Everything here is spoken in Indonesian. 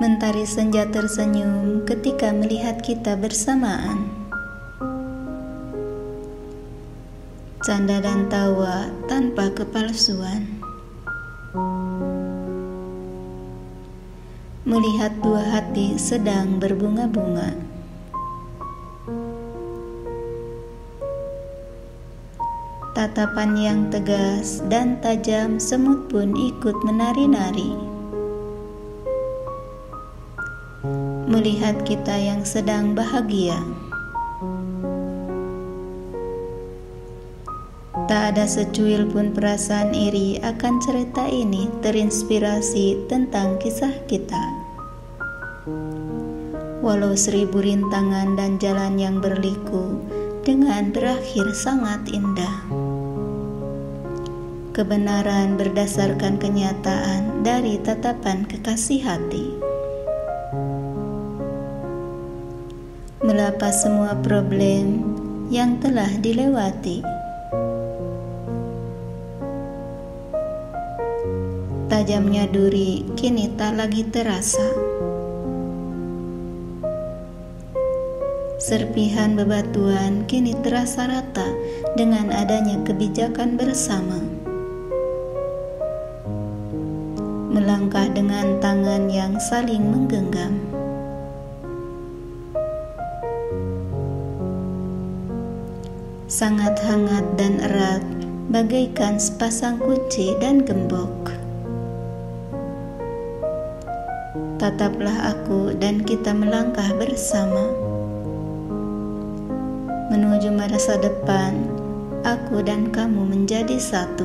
Mentari senja tersenyum ketika melihat kita bersamaan. Canda dan tawa tanpa kepalsuan. Melihat dua hati sedang berbunga-bunga. Tatapan yang tegas dan tajam semut pun ikut menari-nari. Melihat kita yang sedang bahagia. Tak ada secuil pun perasaan iri akan cerita ini terinspirasi tentang kisah kita. Walau seribu rintangan dan jalan yang berliku dengan berakhir sangat indah. Kebenaran berdasarkan kenyataan dari tatapan kekasih hati. Melapas semua problem yang telah dilewati. Tajamnya duri kini tak lagi terasa. Serpihan bebatuan kini terasa rata dengan adanya kebijakan bersama. Melangkah dengan tangan yang saling menggenggam. Sangat hangat dan erat, bagaikan sepasang kunci dan gembok. Tataplah aku dan kita melangkah bersama menuju masa depan. Aku dan kamu menjadi satu.